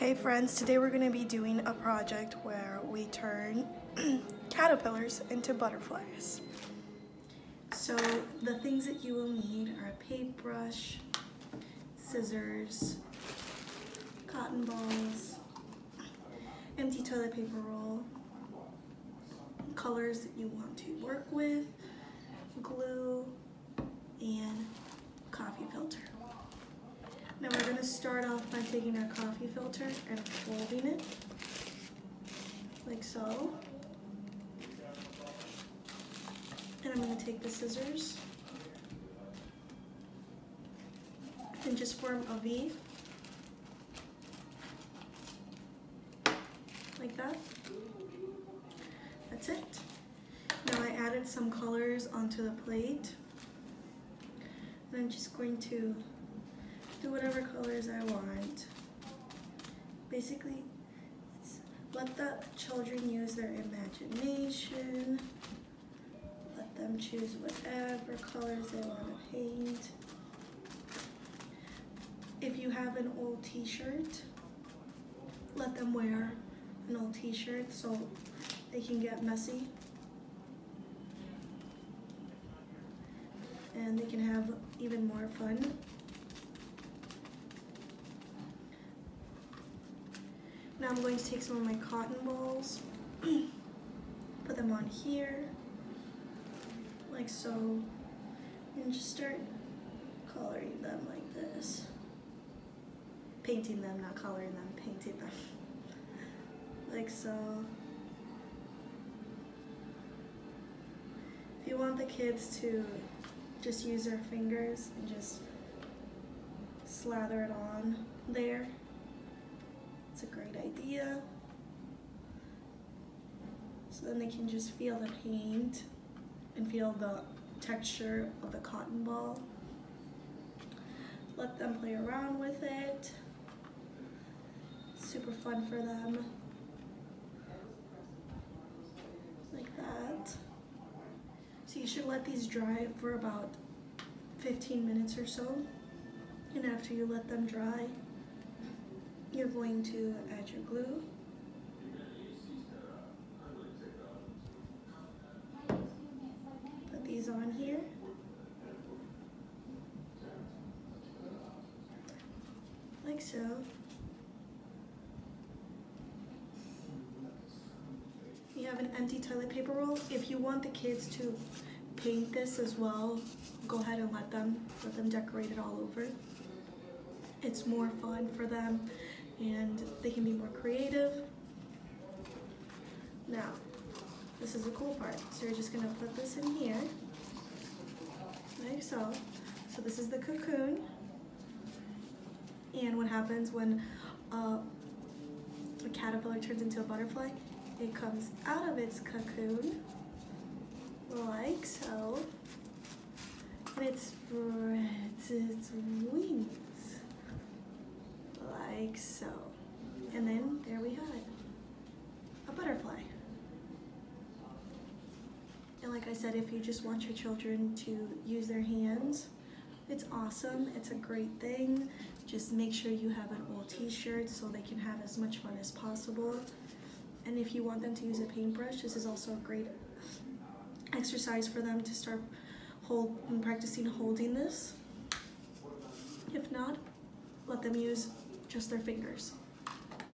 Hey friends, today we're going to be doing a project where we turn caterpillars into butterflies. So the things that you will need are a paintbrush, scissors, cotton balls, empty toilet paper roll, colors that you want to work with, glue, and coffee filter. Now we're gonna start off by taking our coffee filter and folding it, like so. And I'm gonna take the scissors and just form a V, like that. That's it. Now I added some colors onto the plate. And I'm just going to do whatever colors I want. Basically, let the children use their imagination. Let them choose whatever colors they want to paint. If you have an old t-shirt, let them wear an old t-shirt so they can get messy. And they can have even more fun. Now I'm going to take some of my cotton balls, put them on here, like so, and just start coloring them like this. Painting them, not coloring them, painting them. like so. If you want the kids to just use their fingers and just slather it on there, it's a great idea. So then they can just feel the paint and feel the texture of the cotton ball. Let them play around with it. super fun for them. Like that. So you should let these dry for about 15 minutes or so. And after you let them dry, you're going to add your glue. Put these on here. Like so. You have an empty toilet paper roll. If you want the kids to paint this as well, go ahead and let them, let them decorate it all over. It's more fun for them and they can be more creative. Now, this is the cool part. So you're just gonna put this in here, like so. So this is the cocoon. And what happens when uh, a caterpillar turns into a butterfly? It comes out of its cocoon, like so, and it spreads its wings like so. And then there we have it, a butterfly. And like I said, if you just want your children to use their hands, it's awesome, it's a great thing. Just make sure you have an old t-shirt so they can have as much fun as possible. And if you want them to use a paintbrush, this is also a great exercise for them to start hold, practicing holding this. If not, let them use just their fingers.